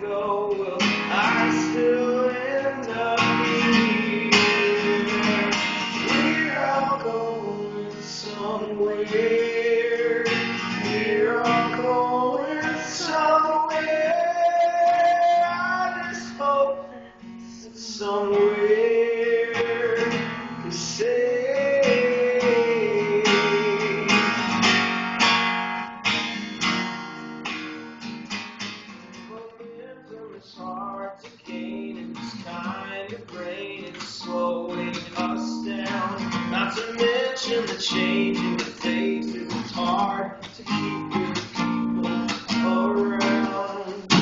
go, will I still? Watching the change in the days it was hard to keep your people around.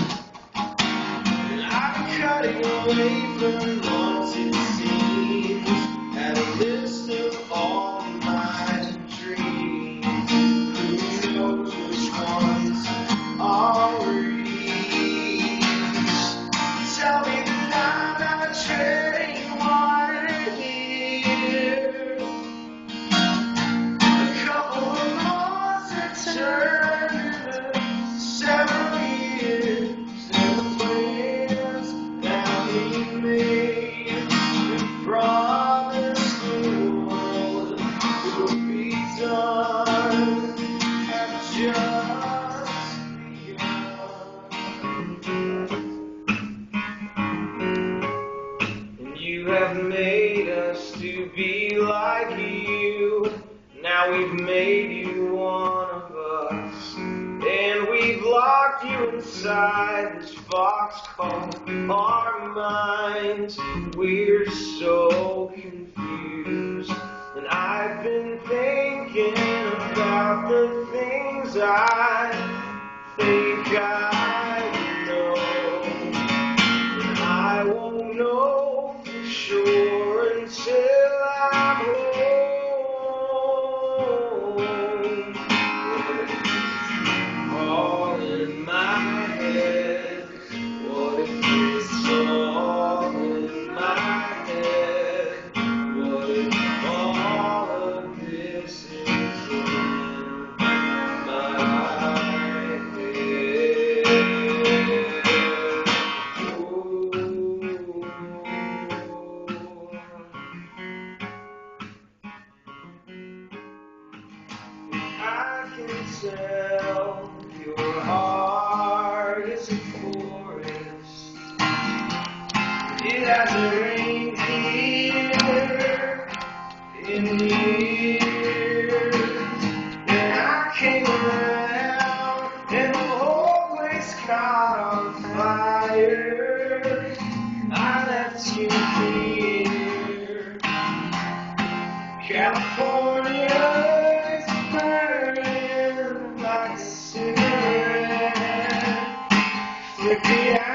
And I'm cutting away from wanting to see. You have made us to be like you. Now we've made you one of us. And we've locked you inside this box called our minds. We're so confused. And I've been thinking about the things I think I. myself. Alegría.